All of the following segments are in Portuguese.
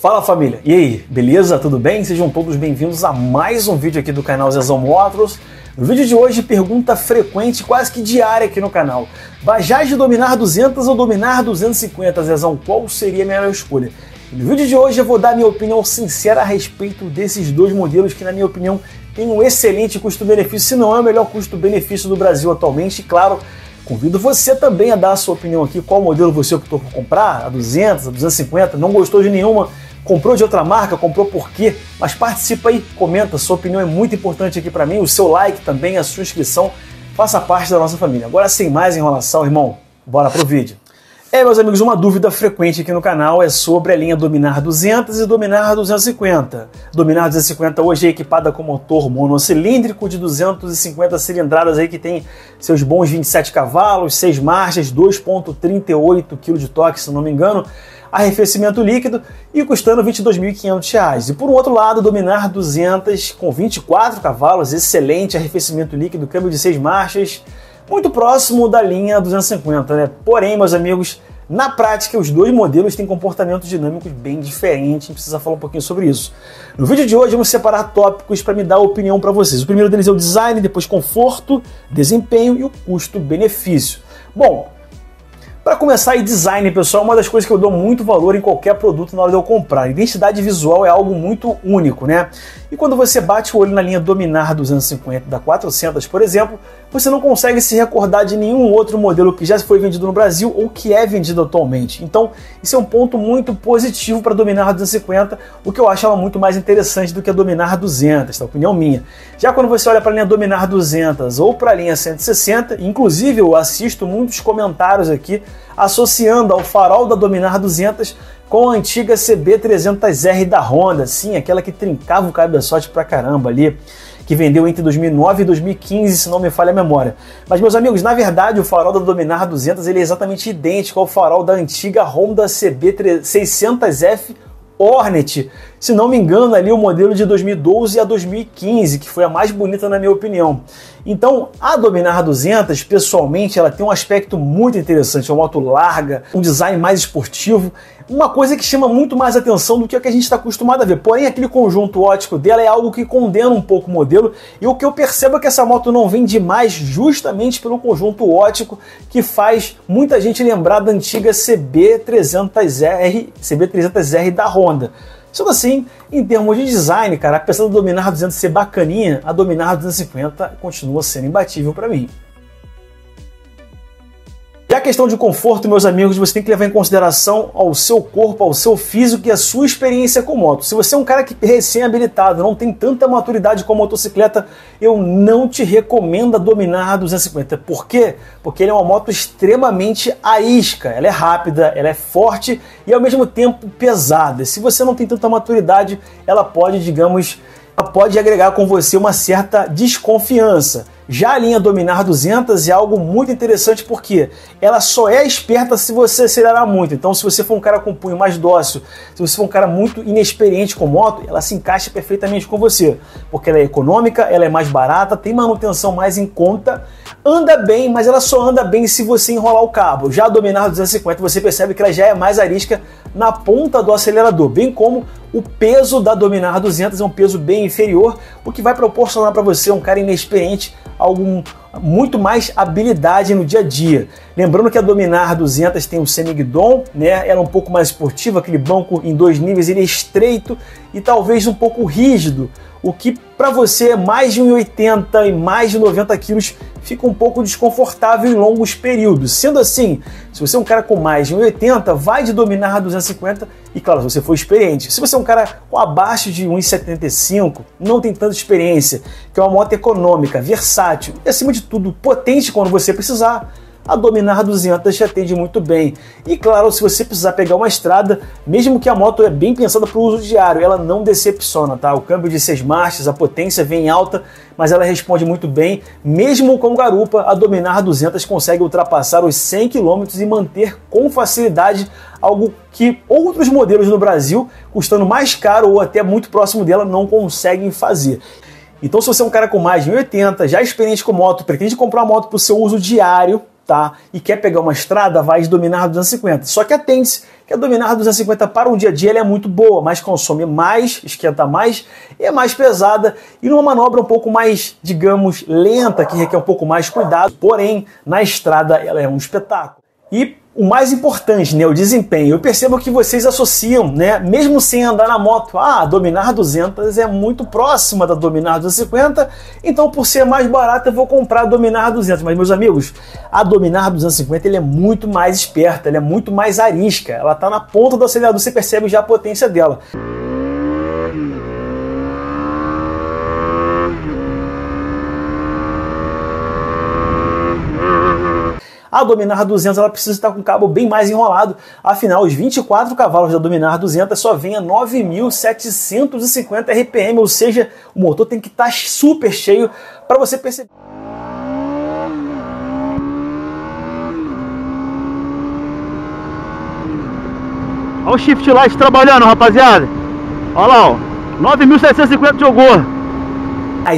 Fala família, e aí, beleza? Tudo bem? Sejam todos bem-vindos a mais um vídeo aqui do canal Zezão Motors. No vídeo de hoje, pergunta frequente, quase que diária aqui no canal. Bajaj dominar 200 ou dominar 250, Zezão? Qual seria a melhor escolha? no vídeo de hoje eu vou dar minha opinião sincera a respeito desses dois modelos que, na minha opinião, têm um excelente custo-benefício, se não é o melhor custo-benefício do Brasil atualmente. E claro, convido você também a dar a sua opinião aqui, qual modelo você optou por comprar, a 200, a 250, não gostou de nenhuma, comprou de outra marca, comprou por quê? Mas participa aí, comenta, sua opinião é muito importante aqui para mim, o seu like também, a sua inscrição, faça parte da nossa família. Agora sem mais enrolação, irmão, bora pro vídeo. É, meus amigos, uma dúvida frequente aqui no canal é sobre a linha Dominar 200 e Dominar 250. Dominar 250 hoje é equipada com motor monocilíndrico de 250 cilindradas aí que tem seus bons 27 cavalos, 6 marchas, 2.38 kg de torque, se não me engano arrefecimento líquido e custando R$ 22.500. E por um outro lado, Dominar 200 com 24 cavalos, excelente arrefecimento líquido, câmbio de 6 marchas, muito próximo da linha 250, né? Porém, meus amigos, na prática, os dois modelos têm comportamentos dinâmicos bem diferentes, a gente precisa falar um pouquinho sobre isso. No vídeo de hoje, vamos separar tópicos para me dar opinião para vocês. O primeiro deles é o design, depois conforto, desempenho e o custo-benefício. Bom, para começar, e design, pessoal, é uma das coisas que eu dou muito valor em qualquer produto na hora de eu comprar. Identidade visual é algo muito único, né? E quando você bate o olho na linha Dominar 250 da 400, por exemplo, você não consegue se recordar de nenhum outro modelo que já foi vendido no Brasil ou que é vendido atualmente. Então, isso é um ponto muito positivo para a Dominar 250, o que eu acho ela muito mais interessante do que a Dominar 200, tá? opinião minha. Já quando você olha para a linha Dominar 200 ou para a linha 160, inclusive eu assisto muitos comentários aqui associando ao farol da Dominar 200 com a antiga CB300R da Honda, sim, aquela que trincava o cabeçote pra caramba ali que vendeu entre 2009 e 2015, se não me falha a memória. Mas, meus amigos, na verdade, o farol da Dominar 200 ele é exatamente idêntico ao farol da antiga Honda CB 600F Hornet, se não me engano, ali o modelo de 2012 a 2015, que foi a mais bonita na minha opinião. Então, a Dominar 200, pessoalmente, ela tem um aspecto muito interessante, é uma moto larga, um design mais esportivo uma coisa que chama muito mais atenção do que a que a gente está acostumado a ver. Porém, aquele conjunto ótico dela é algo que condena um pouco o modelo, e o que eu percebo é que essa moto não vende mais justamente pelo conjunto ótico que faz muita gente lembrar da antiga CB300R, CB300R da Honda. Sendo assim, em termos de design, cara, apesar do Dominar 200 ser bacaninha, a Dominar 250 continua sendo imbatível para mim. E a questão de conforto, meus amigos, você tem que levar em consideração ao seu corpo, ao seu físico e a sua experiência com moto. Se você é um cara que recém-habilitado, não tem tanta maturidade com motocicleta, eu não te recomendo a dominar a 250. Por quê? Porque ele é uma moto extremamente arisca. Ela é rápida, ela é forte e ao mesmo tempo pesada. Se você não tem tanta maturidade, ela pode, digamos, pode agregar com você uma certa desconfiança. Já a linha Dominar 200 é algo muito interessante porque ela só é esperta se você acelerar muito. Então, se você for um cara com punho mais dócil, se você for um cara muito inexperiente com moto, ela se encaixa perfeitamente com você, porque ela é econômica, ela é mais barata, tem manutenção mais em conta, anda bem, mas ela só anda bem se você enrolar o cabo. Já a Dominar 250, você percebe que ela já é mais arisca na ponta do acelerador, bem como o peso da Dominar 200 é um peso bem inferior, o que vai proporcionar para você, um cara inexperiente, algum muito mais habilidade no dia a dia. Lembrando que a Dominar 200 tem o Semigdon, né? Ela é um pouco mais esportiva, aquele banco em dois níveis, ele é estreito e talvez um pouco rígido, o que para você mais de 1,80 e mais de 90 quilos fica um pouco desconfortável em longos períodos. Sendo assim, se você é um cara com mais de 1,80, vai de dominar 250 e claro, se você for experiente. Se você é um cara com abaixo de 1,75, não tem tanta experiência, que é uma moto econômica, versátil e acima de tudo potente quando você precisar, a Dominar 200 te atende muito bem. E claro, se você precisar pegar uma estrada, mesmo que a moto é bem pensada para o uso diário, ela não decepciona, tá? O câmbio de seis marchas, a potência vem alta, mas ela responde muito bem. Mesmo com garupa, a Dominar 200 consegue ultrapassar os 100 km e manter com facilidade algo que outros modelos no Brasil, custando mais caro ou até muito próximo dela, não conseguem fazer. Então, se você é um cara com mais de 1,80, já experiente com moto, pretende comprar uma moto para o seu uso diário, optar e quer pegar uma estrada, vai Dominar 250. Só que atende-se que a Dominar 250 para um dia a dia é muito boa, mas consome mais, esquenta mais, é mais pesada e numa manobra um pouco mais, digamos, lenta, que requer um pouco mais cuidado, porém, na estrada ela é um espetáculo. E o mais importante, né, o desempenho. Eu percebo que vocês associam, né, mesmo sem andar na moto, ah, a Dominar 200 é muito próxima da Dominar 250, então por ser mais barata eu vou comprar a Dominar 200. Mas meus amigos, a Dominar 250 ele é muito mais esperta, ela é muito mais arisca, ela está na ponta do acelerador, você percebe já a potência dela. A Dominar 200 ela precisa estar com o cabo bem mais enrolado, afinal os 24 cavalos da Dominar 200 só vêm a 9.750 RPM, ou seja, o motor tem que estar super cheio para você perceber. Olha o Shift Light trabalhando, rapaziada. Olha lá, ó. 9.750 jogou.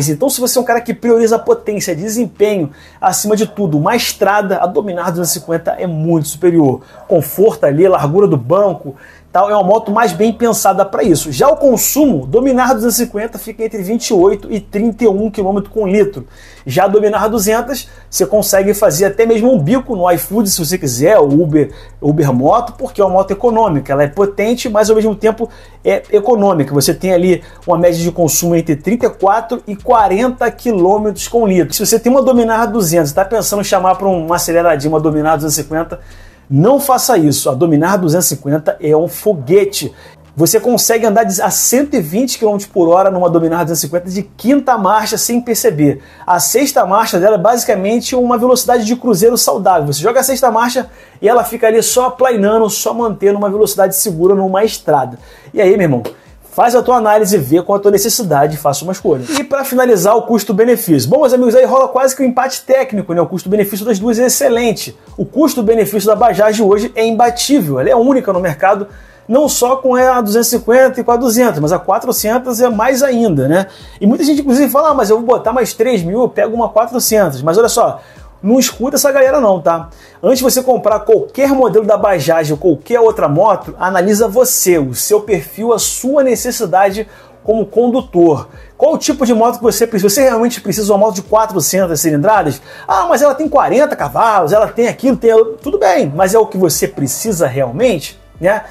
Então, se você é um cara que prioriza potência, desempenho, acima de tudo, uma estrada, a Dominar 250 é muito superior. Conforto ali, largura do banco, tal, é uma moto mais bem pensada para isso. Já o consumo, Dominar 250 fica entre 28 e 31 km com litro. Já Dominar 200, você consegue fazer até mesmo um bico no iFood se você quiser, o Uber, Uber Moto, porque é uma moto econômica. Ela é potente, mas ao mesmo tempo é econômica. Você tem ali uma média de consumo entre 34 e 40 km com litro. Se você tem uma Dominar 200 está pensando em chamar para uma aceleradinha, uma Dominar 250, não faça isso. A Dominar 250 é um foguete. Você consegue andar a 120 km por hora numa Dominar 250 de quinta marcha sem perceber. A sexta marcha dela é basicamente uma velocidade de cruzeiro saudável. Você joga a sexta marcha e ela fica ali só planeando, só mantendo uma velocidade segura numa estrada. E aí, meu irmão, Faz a tua análise, vê qual a tua necessidade e faça uma escolha. E para finalizar, o custo-benefício. Bom, meus amigos, aí rola quase que um empate técnico, né? O custo-benefício das duas é excelente. O custo-benefício da Bajaj hoje é imbatível, ela é única no mercado, não só com a 250 e com a 200, mas a 400 é mais ainda, né? E muita gente, inclusive, fala, ah, mas eu vou botar mais 3 mil, eu pego uma 400. Mas olha só, não escuta essa galera não, tá? Antes de você comprar qualquer modelo da Bajaj ou qualquer outra moto, analisa você, o seu perfil, a sua necessidade como condutor. Qual o tipo de moto que você precisa? Você realmente precisa de uma moto de 400 cilindradas? Ah, mas ela tem 40 cavalos, ela tem aquilo, tem... Tudo bem, mas é o que você precisa realmente, né?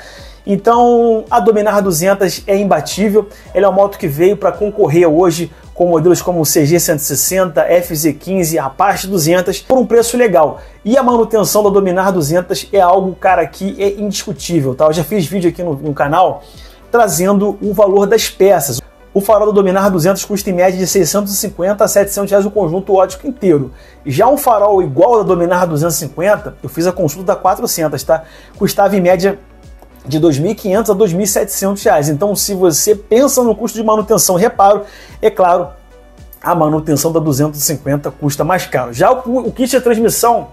Então, a Dominar 200 é imbatível. Ela é uma moto que veio para concorrer hoje com modelos como o CG 160, FZ15, Apache 200 por um preço legal. E a manutenção da Dominar 200 é algo, cara, que é indiscutível, tá? Eu já fiz vídeo aqui no, no canal trazendo o valor das peças. O farol da Dominar 200 custa em média de 650 a 700 reais o conjunto ótico inteiro. Já um farol igual ao da Dominar 250, eu fiz a consulta da 400, tá? Custava em média de 2.500 a 2.700 reais. Então, se você pensa no custo de manutenção e reparo, é claro, a manutenção da 250 custa mais caro. Já o, o kit de transmissão,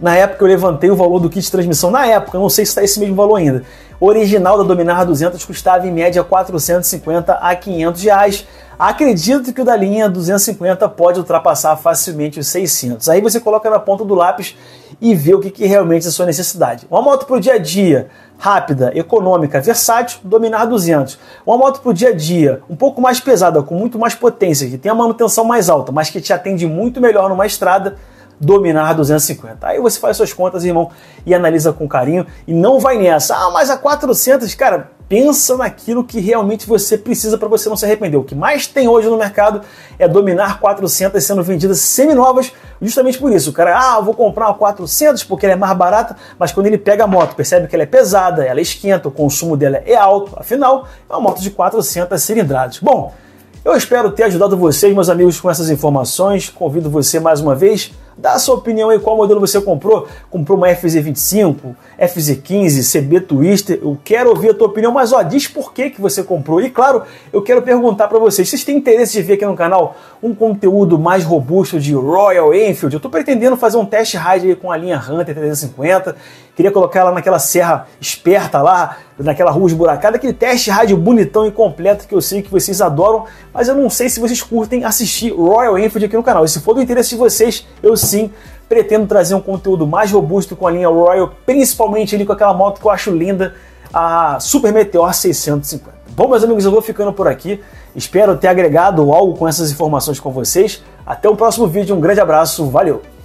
na época eu levantei o valor do kit de transmissão, na época, não sei se está esse mesmo valor ainda. O original da Dominar 200 custava em média 450 a 500 reais. Acredito que o da linha 250 pode ultrapassar facilmente os 600. Aí você coloca na ponta do lápis e vê o que, que realmente é a sua necessidade. Uma moto para o dia a dia, rápida, econômica, versátil, dominar 200. Uma moto para o dia a dia, um pouco mais pesada, com muito mais potência, que tem a manutenção mais alta, mas que te atende muito melhor numa estrada, dominar 250. Aí você faz suas contas, irmão, e analisa com carinho e não vai nessa. Ah, mas a 400, cara, pensa naquilo que realmente você precisa para você não se arrepender. O que mais tem hoje no mercado é dominar 400 sendo vendidas semi-novas, justamente por isso. O cara, ah, eu vou comprar uma 400 porque ela é mais barata, mas quando ele pega a moto, percebe que ela é pesada, ela esquenta, o consumo dela é alto, afinal, é uma moto de 400 cilindradas. Bom, eu espero ter ajudado vocês, meus amigos, com essas informações. Convido você mais uma vez Dá a sua opinião aí qual modelo você comprou. Comprou uma FZ25, FZ15, CB Twister. Eu quero ouvir a tua opinião, mas ó, diz por que, que você comprou. E claro, eu quero perguntar para vocês, vocês têm interesse de ver aqui no canal um conteúdo mais robusto de Royal Enfield? Eu estou pretendendo fazer um test ride com a linha Hunter 350. Queria colocar ela naquela serra esperta lá, naquela rua esburacada, aquele teste rádio bonitão e completo que eu sei que vocês adoram, mas eu não sei se vocês curtem assistir Royal Enfield aqui no canal. E se for do interesse de vocês, eu sim pretendo trazer um conteúdo mais robusto com a linha Royal, principalmente ali com aquela moto que eu acho linda, a Super Meteor 650. Bom, meus amigos, eu vou ficando por aqui. Espero ter agregado algo com essas informações com vocês. Até o próximo vídeo, um grande abraço, valeu!